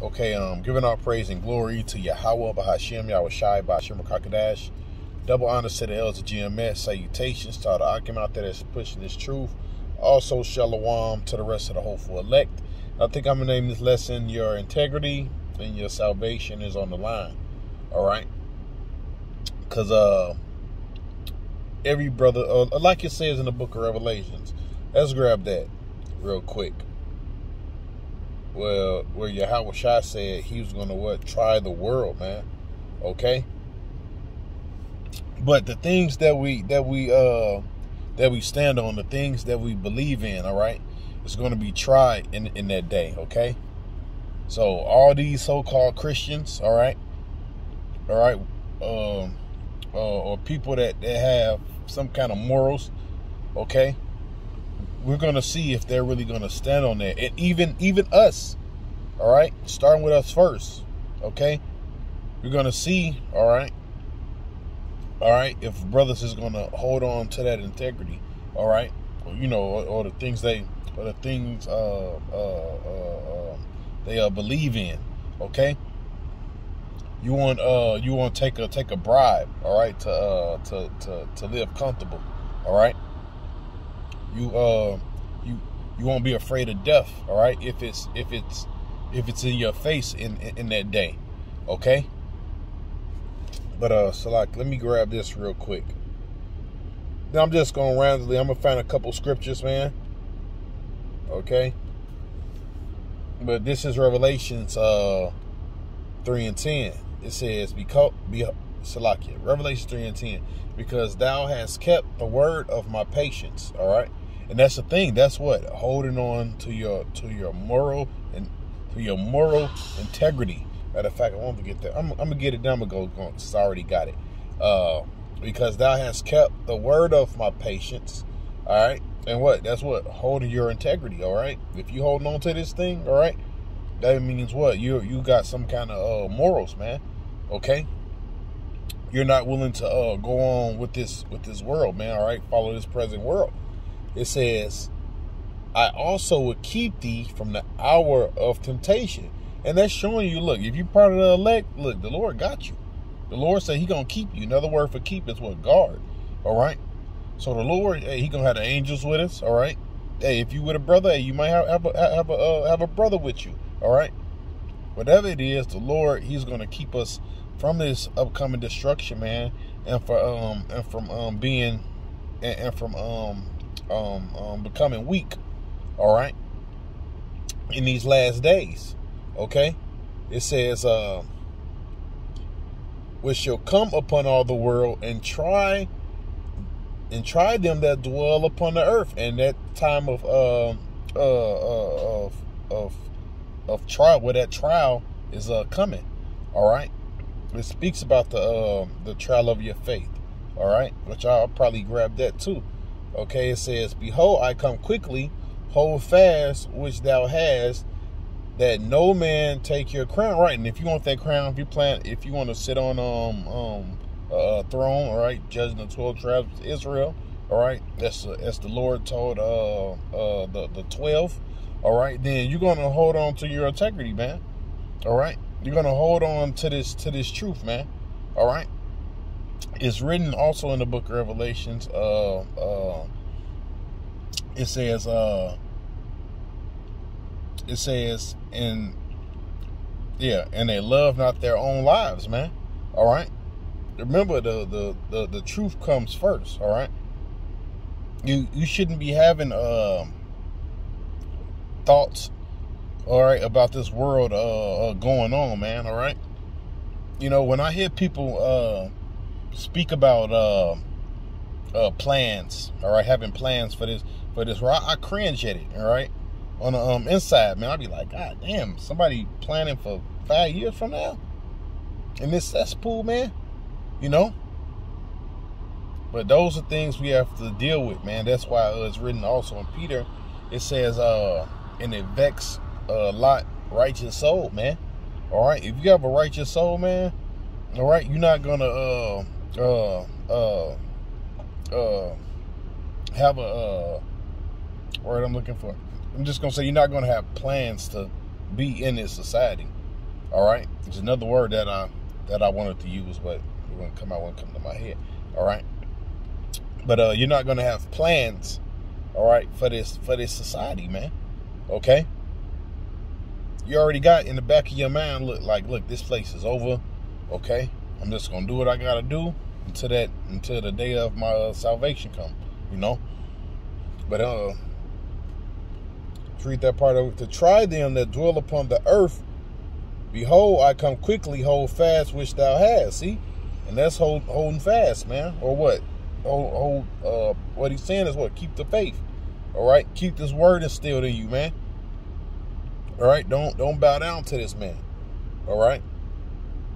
Okay, um, giving all praise and glory to Yahweh, Bahashim, Yahweh Shai, Bahashim, Kakadash. Double honors to the elders of GMS. Salutations to all the Akim out there that's pushing this truth. Also, Shalom to the rest of the hopeful elect. I think I'm going to name this lesson Your Integrity and Your Salvation is on the Line. All right? Because uh, every brother, uh, like it says in the book of Revelations, let's grab that real quick well, where Yahweh Shah said he was going to what try the world, man. Okay. But the things that we that we uh that we stand on, the things that we believe in, all right, is going to be tried in in that day. Okay. So all these so-called Christians, all right, all right, um, uh, or people that that have some kind of morals, okay we're gonna see if they're really gonna stand on that. And even even us, all right, starting with us first, okay. We're gonna see, all right, all right, if brothers is gonna hold on to that integrity, all right, or, you know, or, or, the things they, or the things uh, uh, uh, um, they uh, believe in, okay. You want uh you want to take a take a bribe, all right, to uh to to to live comfortable, all right you uh you you won't be afraid of death all right? If it's if it's if it's in your face in in, in that day okay? But uh so like let me grab this real quick. Now i'm just going randomly i'm gonna find a couple scriptures man okay? But this is revelations uh 3 and 10 it says because be Salakia, Revelation 3 and 10, because thou hast kept the word of my patience. All right. And that's the thing. That's what holding on to your to your moral and to your moral integrity. Matter of fact, I want to get that. I'm, I'm gonna get it done. I'm gonna go. Cause I already got it. Uh, because thou hast kept the word of my patience. All right. And what? That's what holding your integrity. All right. If you holding on to this thing, all right, that means what? You you got some kind of uh, morals, man. Okay you're not willing to uh, go on with this with this world, man. All right, follow this present world. It says, "I also will keep thee from the hour of temptation," and that's showing you, look, if you're part of the elect, look, the Lord got you. The Lord said He gonna keep you. Another word for keep is what guard. All right. So the Lord, hey, He gonna have the angels with us. All right. Hey, if you with a brother, hey, you might have have a have a uh, have a brother with you. All right. Whatever it is, the Lord, He's gonna keep us from this upcoming destruction, man, and for um and from um being and, and from um um um becoming weak. All right. In these last days, okay, it says, uh, which shall come upon all the world and try and try them that dwell upon the earth. And that time of uh, uh, uh of of of trial, where that trial is uh coming. All right it speaks about the uh, the trial of your faith. All right, which I'll probably grab that too. Okay, it says, "Behold, I come quickly. Hold fast which thou hast, that no man take your crown." Right, and if you want that crown, if you plan, if you want to sit on um um a throne, all right, judging the twelve tribes of Israel. All right, that's uh, as the Lord told uh uh the the twelve. All right, then you're gonna hold on to your integrity, man. All right you're gonna hold on to this to this truth, man. All right. It's written also in the book of Revelations. Uh, uh, it says, uh, it says, and yeah, and they love not their own lives, man. All right. Remember, the the the, the truth comes first. All right. You you shouldn't be having uh, thoughts all right, about this world uh, uh, going on, man. All right, you know when I hear people uh, speak about uh, uh, plans, all right, having plans for this for this, I, I cringe at it. All right, on the um, inside, man, I'd be like, God damn, somebody planning for five years from now in this cesspool, man. You know. But those are things we have to deal with, man. That's why it's written also in Peter. It says, uh, and it vex a Lot righteous soul, man. All right, if you have a righteous soul, man, all right, you're not gonna uh uh uh uh have a uh word I'm looking for. I'm just gonna say you're not gonna have plans to be in this society. All right. There's another word that I that I wanted to use, but it wouldn't come out, wouldn't come to my head. All right. But uh, you're not gonna have plans, all right, for this for this society, man. Okay. You already got in the back of your mind, look like, look, this place is over. Okay. I'm just gonna do what I gotta do until that until the day of my uh, salvation come. You know. But uh, read that part of it. To try them that dwell upon the earth, behold, I come quickly, hold fast which thou hast. See? And that's hold, holding fast, man. Or what? Hold, hold uh, what he's saying is what? Keep the faith. All right? Keep this word instilled in you, man. All right? Don't don't bow down to this man. All right?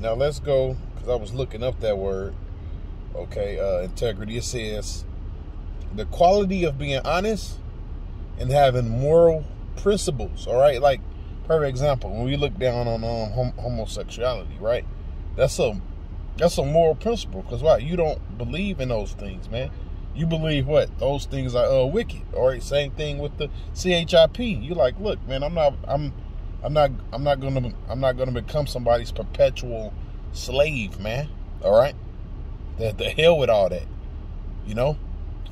Now let's go, because I was looking up that word. Okay, uh, integrity. It says the quality of being honest and having moral principles. All right, like perfect example when we look down on um, hom- homosexuality, right? That's a that's a moral principle because why you don't believe in those things, man. You believe what those things are uh, wicked. All right, same thing with the CHIP. You like, look, man, I'm not, I'm, I'm not, I'm not gonna, I'm not gonna become somebody's perpetual slave, man. All right, the the hell with all that, you know.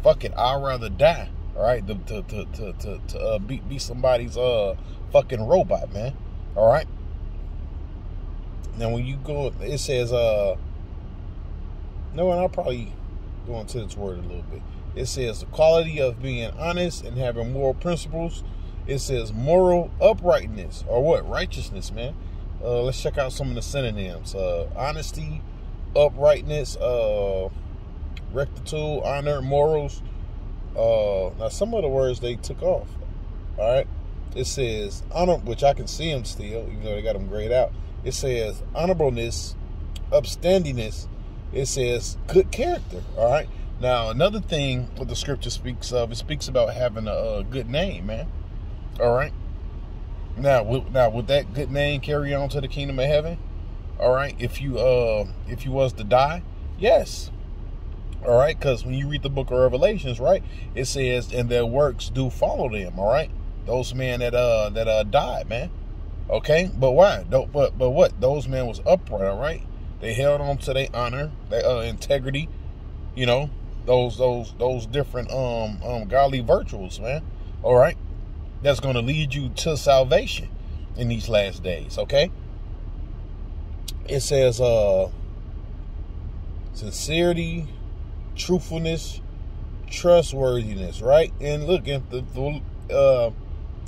Fuck it, I'd rather die all right, to to to to to, uh, be be somebody's uh fucking robot, man. All right. Now when you go, it says uh. No, and I'll probably go into this word a little bit. It says the quality of being honest and having moral principles. It says moral uprightness or what righteousness, man. Uh, let's check out some of the synonyms: uh, honesty, uprightness, uh, rectitude, honor, morals uh, now some of the words they took off. All right, it says honor, which I can see them still, even though they got them grayed out. It says honorableness, upstandingness. It says good character. All right. Now another thing what the scripture speaks of, it speaks about having a, a good name, man. All right. Now, now would that good name carry on to the kingdom of heaven? All right. If you uh, if you was to die, yes. All right, because when you read the book of Revelations, right, it says, "And their works do follow them." All right, those men that uh that uh died, man. Okay, but why? Don't but but what? Those men was upright. All right, they held on to their honor, their uh, integrity. You know, those those those different um um godly virtues, man. All right, that's going to lead you to salvation in these last days. Okay. It says uh sincerity truthfulness, trustworthiness, right? And look, if the, uh,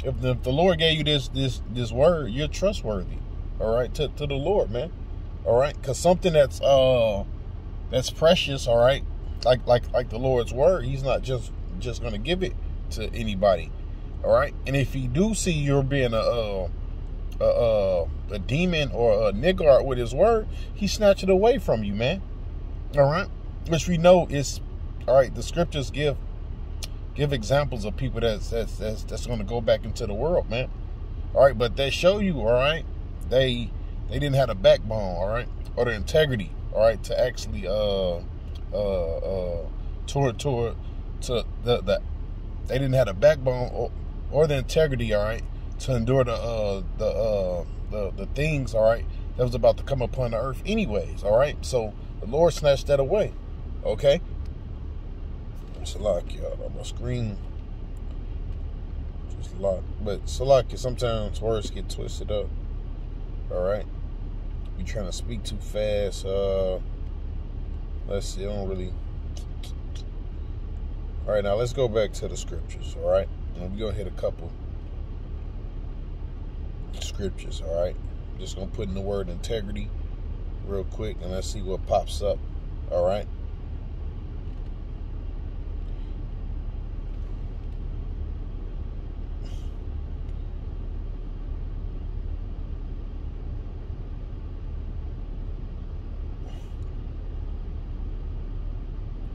if the, if the Lord gave you this this this word, you're trustworthy, all right, to, to the Lord, man, all right, because something that's uh that's precious, all right, like like like the Lord's word, He's not just just gonna give it to anybody, all right. And if He do see you're being a uh, a, a, demon or a niggard with His word, He snatch it away from you, man. All right which we know is all right. The scriptures give give examples of people that's that's that's, that's going to go back into the world, man. All right, but they show you, all right, they they didn't have a backbone, all right, or the integrity, all right, to actually uh uh uh toward toward to the the they didn't have a backbone or, or the integrity, all right, to endure the uh the uh the the things, all right, that was about to come upon the earth anyways, all right. So the Lord snatched that away. Okay? Salakia, on my screen. Just lock. But Salakia, sometimes words get twisted up. Alright? You trying to speak too fast. Uh let's see, I don't really Alright, now let's go back to the scriptures, alright? And we go hit a couple scriptures, alright? Just gonna put in the word integrity real quick and let's see what pops up. Alright?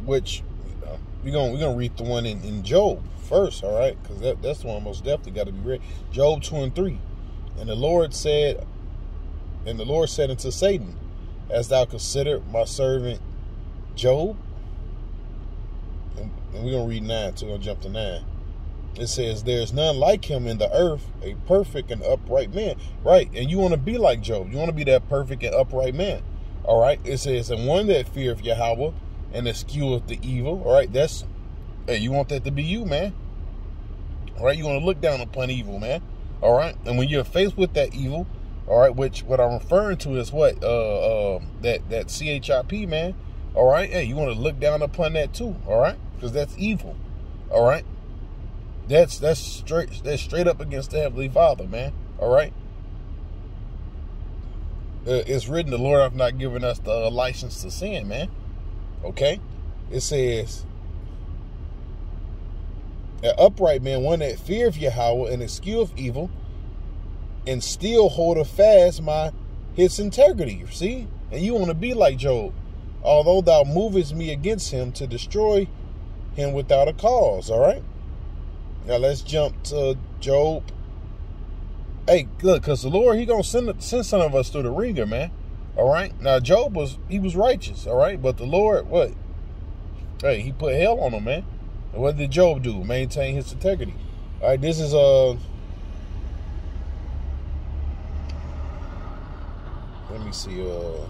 which uh, we're gonna we're gonna read the one in, in Job first, all right? Because that, that's the one most definitely got to be read. Job two and three, and the Lord said, and the Lord said unto Satan, "As thou considered my servant Job?" And, and we're gonna read nine, so we're gonna jump to nine. it says, There's none like him in the earth, a perfect and upright man. Right. And you want to be like Job. You want to be that perfect and upright man. All right. It says, And one that feareth Yahweh and escheweth the evil. All right. That's, hey, you want that to be you, man. All right. You want to look down upon evil, man. All right. And when you're faced with that evil, all right, which what I'm referring to is what? Uh, uh that, that CHIP, man. All right. Hey, you want to look down upon that too. All right. Because that's evil. All right. That's that's straight that's straight up against the Heavenly Father, man. All right. Uh, it's written, the Lord i've not given us the license to sin, man. Okay. It says, an upright man, one that feareth Yahweh and escheweth evil, and still holdeth fast my his integrity. See? And you want to be like Job. Although thou movest me against him to destroy him without a cause. All right. Now let's jump to Job. Hey, look, because the Lord, he gonna send send some of us through the wringer, man. All right. Now Job was he was righteous, all right, but the Lord, what? Hey, he put hell on him, man. What did Job do? Maintain his integrity. All right, this is uh let me see, uh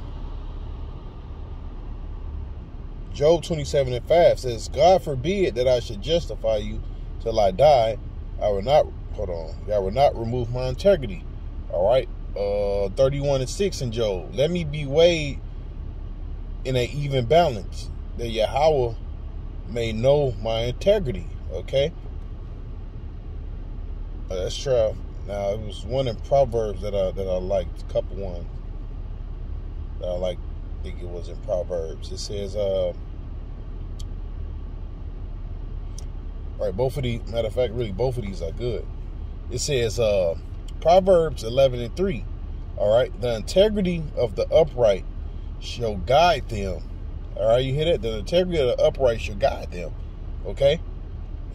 Job 27 and 5 says, God forbid that I should justify you till I die, I will not hold on. I will not remove my integrity. All right. Uh 31 and 6 in Job. Let me be weighed in an even balance, that Yahweh may know my integrity. Okay. Uh, let's try. Now it was one in Proverbs that I that I liked, a couple ones that I like. I think it was in Proverbs. It says, uh, Right, both of these, matter of fact, really both of these are good. It says uh, Proverbs 11 and 3. All right, the integrity of the upright shall guide them. All right, you hear that? The integrity of the upright shall guide them. Okay,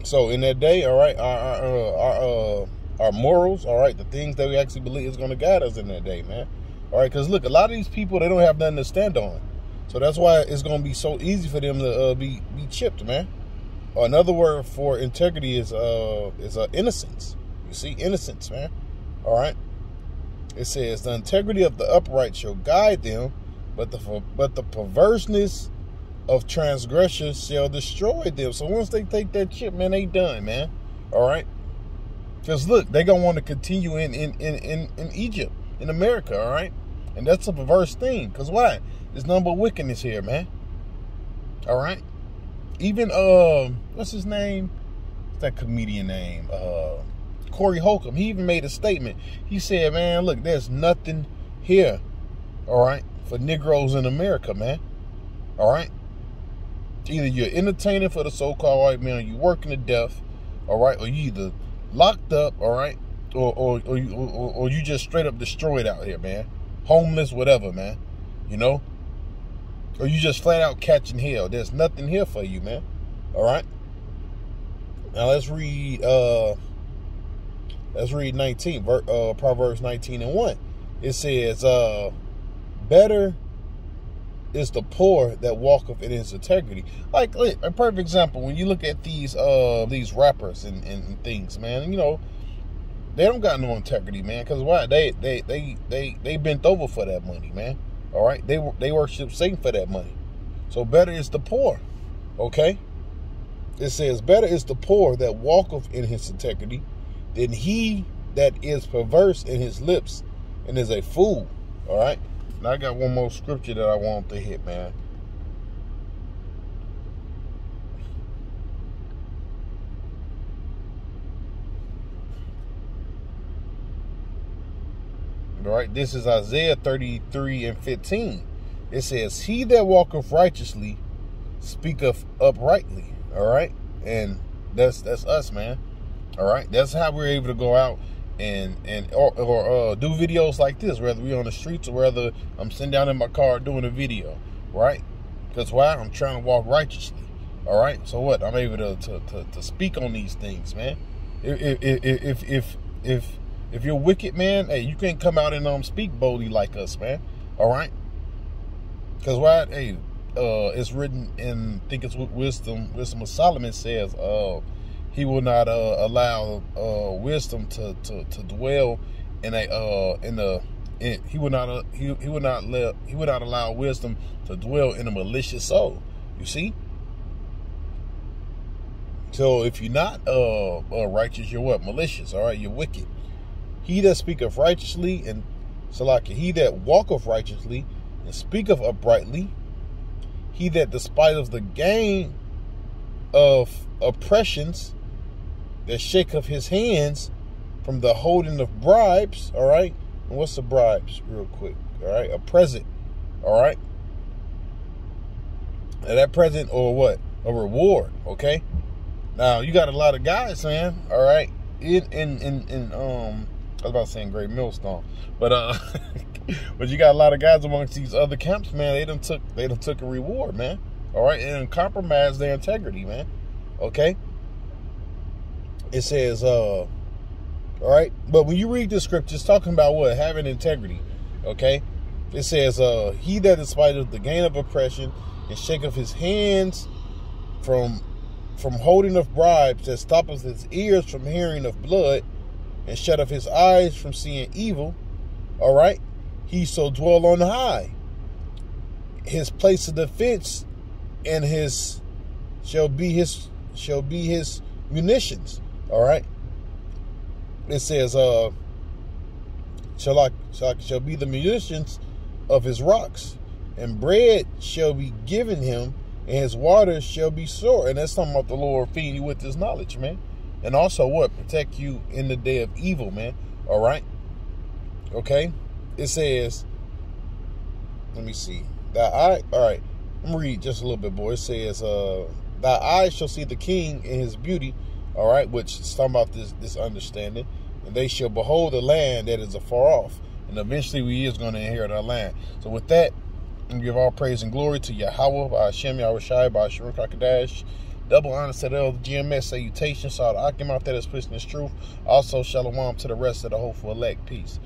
so in that day, all right, our our our, uh, our morals, all right, the things that we actually believe is going to guide us in that day, man. All right, because look, a lot of these people they don't have nothing to stand on, so that's why it's going to be so easy for them to uh, be be chipped, man another word for integrity is uh is uh, innocence. You see, innocence, man. All right. It says the integrity of the upright shall guide them, but the but the perverseness of transgressors shall destroy them. So once they take that chip, man, they done, man. All right. Because look, they gonna want to continue in in, in in in Egypt, in America, all right. And that's a perverse thing. Cause why? There's number wickedness here, man. All right even uh, what's his name? What's that comedian name? Uh, Corey Holcomb. He even made a statement. He said, "Man, look, there's nothing here, all right, for Negroes in America, man. All right. Either you're entertaining for the so-called white man, or you're working to death, all right, or you either locked up, all right, or or or you, or, or you just straight up destroyed out here, man. Homeless, whatever, man. You know, or you just flat out catching hell. There's nothing here for you, man. All right. Now let's read. uh Let's read 19, uh, Proverbs 19 and 1. It says, uh, "Better is the poor that walketh in his integrity." Like a perfect example when you look at these uh these rappers and, and things, man. You know, they don't got no integrity, man. Because why? They they they they they bent over for that money, man. All right, they they worship Satan for that money. So better is the poor. Okay, it says better is the poor that walketh in his integrity than he that is perverse in his lips and is a fool. All right. Now I got one more scripture that I want to hit, man. Right, this is Isaiah 33 and 15. It says, He that walketh righteously speaketh uprightly. All right. And that's that's us, man. All right. That's how we're able to go out and and or, or uh, do videos like this, whether we're on the streets or whether I'm sitting down in my car doing a video, right? Because why? I'm trying to walk righteously. All right. So what? I'm able to to, to, to speak on these things, man. If if if if, if if you're wicked, man, hey, you can't come out and um speak boldly like us, man. All right. Because why? Hey, uh, it's written in I think it's wisdom. Wisdom of Solomon says, uh, He will not uh, allow uh, wisdom to, to, to dwell in a uh, in the in, he would not uh, he, he would not let he would not allow wisdom to dwell in a malicious soul. You see. So if you're not uh, uh righteous, you're what malicious. All right, you're wicked. He that speaketh righteously and so he that walketh righteously and speaketh uprightly, he that despiseth the gain of oppressions that of his hands from the holding of bribes, all right? And what's the bribes, real quick? All right, a present, all right? And that present or what? A reward, okay? Now you got a lot of guys, man, all right? In in in, in um I was about to say Great Millstone, but uh, but you got a lot of guys amongst these other camps, man. They done took they done took a reward, man. All right, and compromise their integrity, man. Okay. It says, uh, all right, but when you read the script, it's talking about what having integrity. Okay, it says, uh, he that of the gain of oppression and shake of his hands from from holding of bribes that stoppeth his ears from hearing of blood and shut up his eyes from seeing evil, all right, he shall dwell on high. His place of defense and his shall be his shall be his munitions. All right. It says, uh, shall I, shall, I, shall be the munitions of his rocks, and bread shall be given him, and his waters shall be sore. And that's talking about the Lord feeding you with his knowledge, man. And also what? Protect you in the day of evil, man. All right? Okay? It says, let me see. That I, all right, I'm read just a little bit more. It says, uh, thy eyes shall see the king in his beauty, all right, which is talking about this, this understanding. And they shall behold the land that is afar off. And eventually we is going to inherit our land. So with that, and give all praise and glory to Yahweh, by Hashem, Yahushai, by Sharuk HaKadosh, Double honor to the GMS salutation, So the Akim out there that's pushing this truth. Also, shalom to the rest of the hopeful elect. Peace.